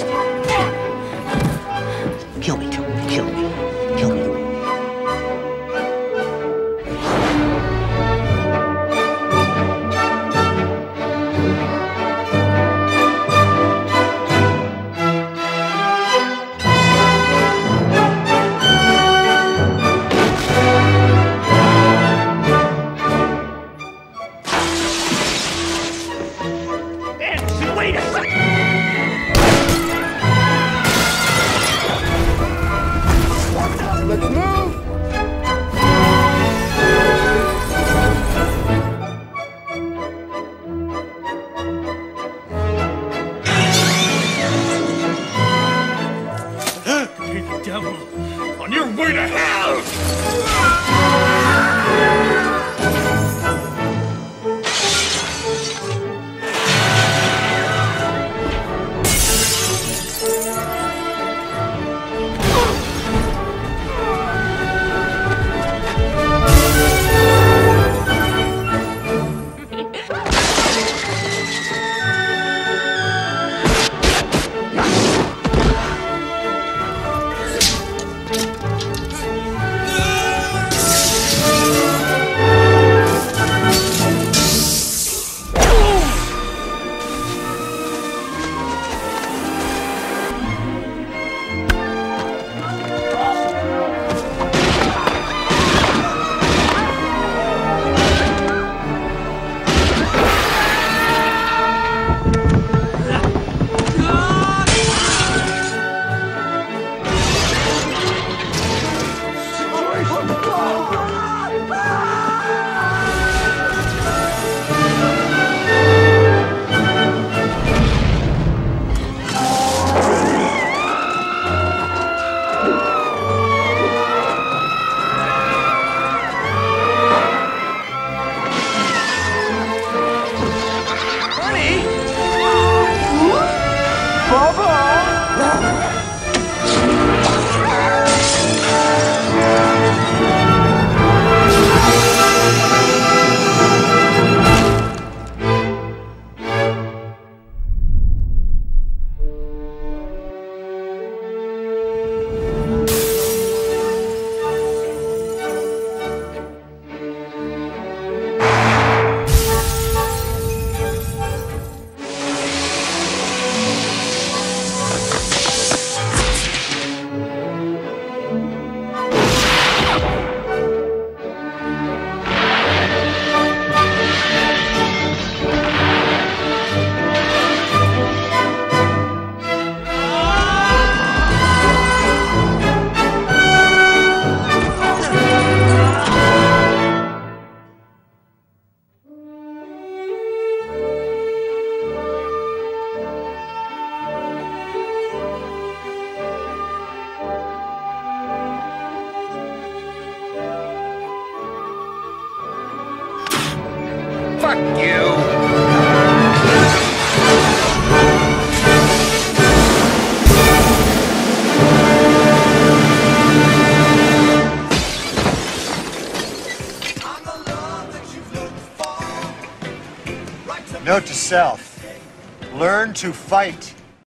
fast! On your Fuck you! Note to self learn to fight